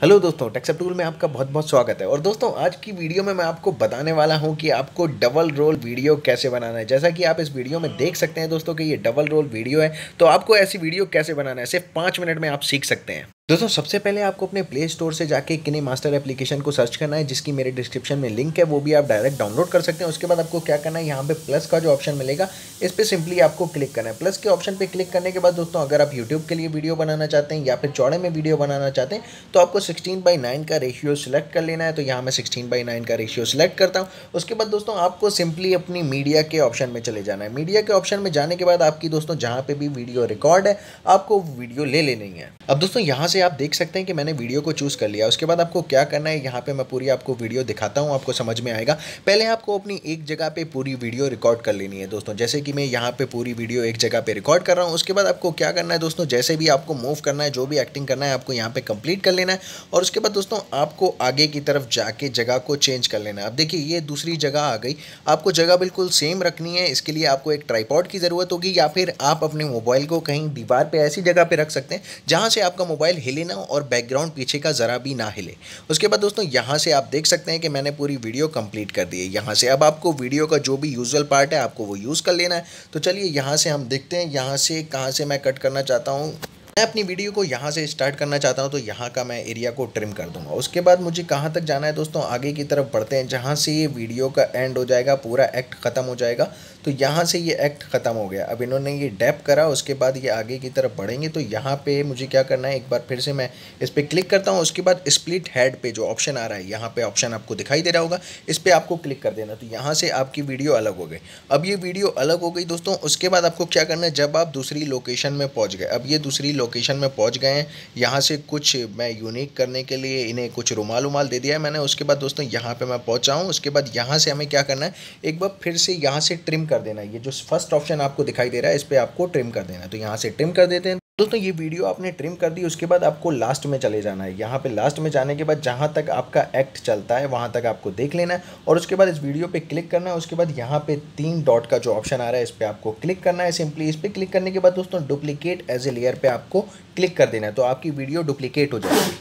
Hello दोस्तों टेक्सअप tool में आपका बहुत बहुत स्वागत है। और दोस्तों, आज की वीडियो में मैं आपको बताने वाला हूँ कि आपको डबल रोल वीडियो कैसे बनाना है। जैसा कि आप इस वीडियो में देख सकते हैं दोस्तों कि ये डबल रोल वीडियो है तो आपको ऐसी वीडियो कैसे बनाना है? सिर्फ़ पाँच मिनट में आप सीख सकते हैं। दोस्तों, सबसे पहले आपको अपने प्ले स्टोर से जाके किने मास्टर एप्लीकेशन को सर्च करना है, जिसकी मेरे डिस्क्रिप्शन में लिंक है, वो भी आप डायरेक्ट डाउनलोड कर सकते हैं। उसके बाद आपको क्या करना है, यहाँ पे प्लस का जो ऑप्शन मिलेगा, इस पर सिंपली आपको क्लिक करना है। प्लस के ऑप्शन पे क्लिक करने के बाद दोस्तों, अगर आप यूट्यूब के लिए वीडियो बनाना चाहते हैं या फिर चौड़े में वीडियो बनाना चाहते हैं तो आपको सिक्सटीन बाई नाइन का रेशियो सिलेक्ट कर लेना है। तो यहाँ मैं सिक्सटीन बाई नाइन का रेशियो सिलेक्ट करता हूँ। उसके बाद दोस्तों, आपको सिंपली अपनी मीडिया के ऑप्शन में चले जाना है। मीडिया के ऑप्शन में जाने के बाद आपकी दोस्तों, जहाँ पर भी वीडियो रिकॉर्ड है, आपको वीडियो ले लेनी है। अब दोस्तों, यहाँ से आप देख सकते हैं कि मैंने वीडियो को चूज़ कर लिया। उसके बाद आपको क्या करना है, यहाँ पे मैं पूरी आपको वीडियो दिखाता हूँ, आपको समझ में आएगा। पहले आपको अपनी एक जगह पे पूरी वीडियो रिकॉर्ड कर लेनी है दोस्तों। जैसे कि मैं यहाँ पे पूरी वीडियो एक जगह पे रिकॉर्ड कर रहा हूँ, उसके बाद आपको क्या करना है दोस्तों, जैसे भी आपको मूव करना है, जो भी एक्टिंग करना है, आपको यहाँ पे कंप्लीट कर लेना है। और उसके बाद दोस्तों, आपको आगे की तरफ़ जाके जगह को चेंज कर लेना है। अब देखिए, ये दूसरी जगह आ गई। आपको जगह बिल्कुल सेम रखनी है। इसके लिए आपको एक ट्राईपॉड की ज़रूरत होगी, या फिर आप अपने मोबाइल को कहीं दीवार पर ऐसी जगह पर रख सकते हैं, जहाँ से आपका मोबाइल हिले ना और बैकग्राउंड पीछे का ज़रा भी ना हिले। उसके बाद दोस्तों, यहाँ से आप देख सकते हैं कि मैंने पूरी वीडियो कंप्लीट कर दी है। यहाँ से अब आपको वीडियो का जो भी यूजल पार्ट है, आपको वो यूज़ कर लेना है। तो चलिए यहाँ से हम देखते हैं, यहाँ से कहाँ से मैं कट करना चाहता हूँ। मैं अपनी वीडियो को यहाँ से स्टार्ट करना चाहता हूँ तो यहाँ का मैं एरिया को ट्रिम कर दूँगा। उसके बाद मुझे कहाँ तक जाना है दोस्तों, आगे की तरफ़ बढ़ते हैं, जहाँ से ये वीडियो का एंड हो जाएगा, पूरा एक्ट ख़त्म हो जाएगा। तो यहाँ से ये एक्ट ख़त्म हो गया। अब इन्होंने ये डैप करा, उसके बाद ये आगे की तरफ़ बढ़ेंगे। तो यहाँ पे मुझे क्या करना है, एक बार फिर से मैं इस पर क्लिक करता हूँ, उसके बाद स्प्लिट हेड पे जो ऑप्शन आ रहा है, यहाँ पे ऑप्शन आपको दिखाई दे रहा होगा। इस पर आपको क्लिक कर देना। तो यहाँ से आपकी वीडियो अलग हो गई। अब ये वीडियो अलग हो गई दोस्तों, उसके बाद आपको क्या करना है, जब आप दूसरी लोकेशन में पहुँच गए, अब ये दूसरी लोकेशन में पहुँच गए हैं। यहाँ से कुछ मैं यूनिक करने के लिए इन्हें कुछ रुमाल उमाल दे दिया है मैंने। उसके बाद दोस्तों, यहाँ पे मैं पहुँचा हूँ। उसके बाद यहाँ से हमें क्या करना है? एक बार फिर से यहाँ से ट्रिम कर देना है। ये जो फ़र्स्ट ऑप्शन आपको दिखाई दे रहा है, इस पर आपको ट्रिम कर देना है। तो यहाँ से ट्रिम कर देते हैं। दोस्तों, ये वीडियो आपने ट्रिम कर दी, उसके बाद आपको लास्ट में चले जाना है। यहाँ पे लास्ट में जाने के बाद जहाँ तक आपका एक्ट चलता है, वहाँ तक आपको देख लेना है। और उसके बाद इस वीडियो पे क्लिक करना है, उसके बाद यहाँ पे तीन डॉट का जो ऑप्शन आ रहा है, इस पर आपको क्लिक करना है। सिंपली इस पर क्लिक करने के बाद दोस्तों, डुप्लीकेट एज ए लेयर पर आपको क्लिक कर देना है। तो आपकी वीडियो डुप्लीकेट हो जाएगी।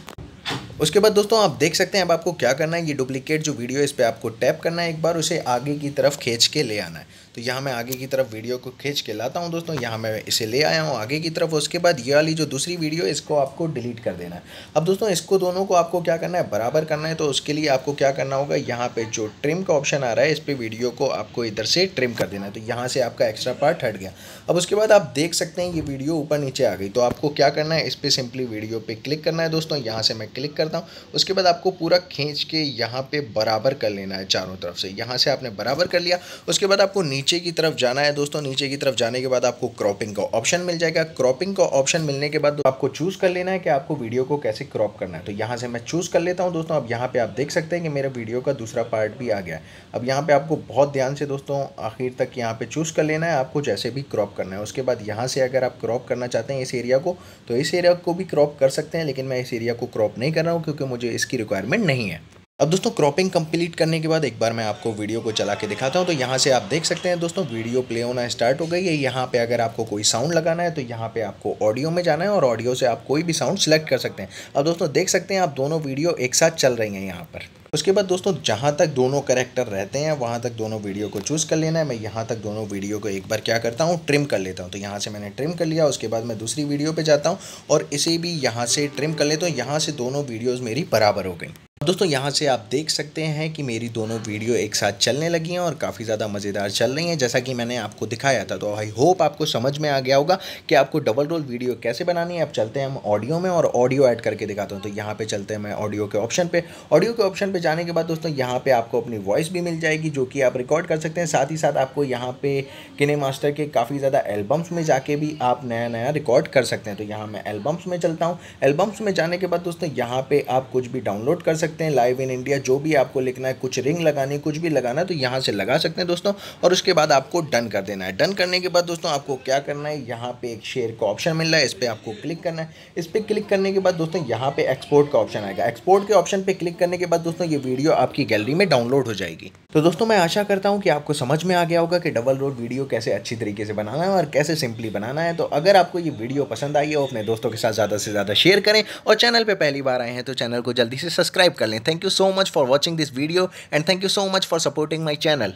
उसके बाद दोस्तों, आप देख सकते हैं अब आपको क्या करना है। ये डुप्लीकेट जो वीडियो इस पर आपको टैप करना है एक बार, उसे आगे की तरफ़ खींच के ले आना है। तो यहाँ मैं आगे की तरफ़ वीडियो को खींच के लाता हूँ दोस्तों, यहाँ मैं इसे ले आया हूँ आगे की तरफ़। उसके बाद ये वाली जो दूसरी वीडियो इसको आपको डिलीट कर देना है। अब दोस्तों, इसको दोनों को आपको क्या करना है, बराबर करना है। तो उसके लिए आपको क्या करना होगा, यहाँ पे जो ट्रिम का ऑप्शन आ रहा है, इस पर वीडियो को आपको इधर से ट्रिम कर देना है। तो यहाँ से आपका एक्स्ट्रा पार्ट हट गया। अब उसके बाद आप देख सकते हैं, ये वीडियो ऊपर नीचे आ गई। तो आपको क्या करना है, इस पर सिंपली वीडियो पर क्लिक करना है दोस्तों। यहाँ से मैं क्लिक करता हूँ। उसके बाद आपको पूरा खींच के यहाँ पे बराबर कर लेना है चारों तरफ़ से। यहाँ से आपने बराबर कर लिया। उसके बाद आपको नीचे की तरफ़ जाना है दोस्तों। नीचे की तरफ़ जाने के बाद आपको क्रॉपिंग का ऑप्शन मिल जाएगा। क्रॉपिंग का ऑप्शन मिलने के बाद आपको चूज़ कर लेना है कि आपको वीडियो को कैसे क्रॉप करना है। तो यहाँ से मैं चूज़ कर लेता हूँ दोस्तों। अब यहाँ पे आप देख सकते हैं कि मेरे वीडियो का दूसरा पार्ट भी आ गया है। अब यहाँ पे आपको बहुत ध्यान से दोस्तों आखिर तक यहाँ पे चूज़ कर लेना है। आपको जैसे भी क्रॉप करना है। उसके बाद यहाँ से अगर आप क्रॉप करना चाहते हैं इस एरिया को तो इस एरिया को भी क्रॉप कर सकते हैं। लेकिन मैं इस एरिया को क्रॉप नहीं कर रहा हूँ। क्योंकि मुझे इसकी रिक्वायरमेंट नहीं है। अब दोस्तों क्रॉपिंग कंप्लीट करने के बाद एक बार मैं आपको वीडियो को चला के दिखाता हूँ तो यहाँ से आप देख सकते हैं दोस्तों वीडियो प्ले होना स्टार्ट हो गई है। यहाँ पे अगर आपको कोई साउंड लगाना है तो यहाँ पे आपको ऑडियो में जाना है और ऑडियो से आप कोई भी साउंड सेलेक्ट कर सकते हैं। अब दोस्तों, देख सकते हैं आप दोनों वीडियो एक साथ चल रही हैं यहाँ पर। उसके बाद दोस्तों, जहाँ तक दोनों करेक्टर रहते हैं, वहाँ तक दोनों वीडियो को चूज़ कर लेना है। मैं यहाँ तक दोनों वीडियो को एक बार क्या करता हूँ ट्रिम कर लेता हूँ। तो यहाँ से मैंने ट्रिम कर लिया, उसके बाद मैं दूसरी वीडियो पे जाता हूँ और इसे भी यहाँ से ट्रिम कर लेता हूँ। यहाँ से दोनों वीडियोज़ मेरी बराबर हो गई। दोस्तों, यहाँ से आप देख सकते हैं कि मेरी दोनों वीडियो एक साथ चलने लगी हैं और काफ़ी ज़्यादा मज़ेदार चल रही हैं। जैसा कि मैंने आपको दिखाया था तो आई होप आपको समझ में आ गया होगा कि आपको डबल रोल वीडियो कैसे बनानी है। अब चलते हैं हम ऑडियो में और ऑडियो ऐड करके दिखाता हूँ। तो यहाँ पर चलते हैं मैं ऑडियो के ऑप्शन पर ऑडियो के ऑप्शन पर जाने के बाद दोस्तों, यहाँ पर आपको अपनी वॉइस भी मिल जाएगी, जो कि आप रिकॉर्ड कर सकते हैं। साथ ही साथ आपको यहाँ पे किने मास्टर के काफ़ी ज़्यादा एल्बम्स में जाके भी आप नया नया रिकॉर्ड कर सकते हैं। तो यहाँ मैं एल्बम्स में चलता हूँ। एल्बम्स में जाने के बाद दोस्तों, यहाँ पर आप कुछ भी डाउनलोड कर सकते सकते हैं लाइव इन इंडिया जो भी आपको लिखना है, कुछ रिंग लगानी कुछ भी लगाना तो यहाँ से लगा सकते हैं दोस्तों। और उसके बाद आपको डन कर देना है। डन करने के बाद दोस्तों, आपको क्या करना है? यहाँ पे एक शेयर का ऑप्शन मिल रहा है, इस पर आपको क्लिक करना है। इस पर क्लिक करने के बाद दोस्तों, यहाँ पे एक्सपोर्ट का ऑप्शन आएगा। एक्सपोर्ट के ऑप्शन पर क्लिक करने के बाद दोस्तों, ये वीडियो आपकी गैलरी में डाउनलोड हो जाएगी। तो दोस्तों, मैं आशा करता हूँ कि आपको समझ में आ गया होगा कि डबल रोड वीडियो कैसे अच्छी तरीके से बनाना है और कैसे सिंपली बनाना है। तो अगर आपको ये वीडियो पसंद आई हो, अपने दोस्तों के साथ ज़्यादा से ज़्यादा शेयर करें और चैनल पर पहली बार आए हैं तो चैनल को जल्दी से सब्सक्राइब कर लें। Thank you so much for watching this video and thank you so much for supporting my channel